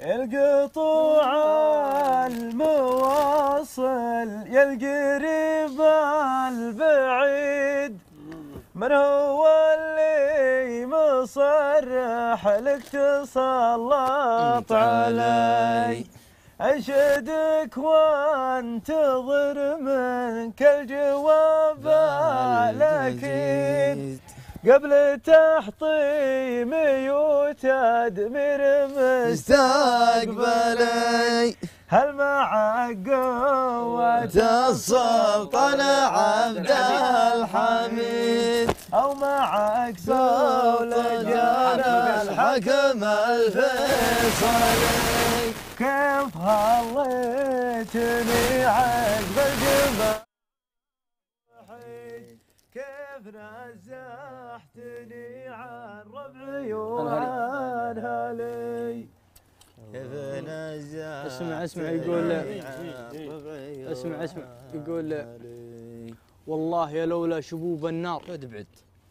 القطوع المواصل يا القريب البعيد من هو اللي مصرح لك تسلط علي أنشدك وانتظر منك الجواب الأكيد قبل تحطيمي وتدمير مستقبلي. هل معك قوة السلطان عبد الحميد. أو معك جانا الحكم الفيصلي. كيف خليتني عقب الجبال كيف نزحتني عن ربعي وعن هلي كيف نزح اسمع اسمع يقول اسمع اسمع. يقول والله يا لولا شبوب النار. بعد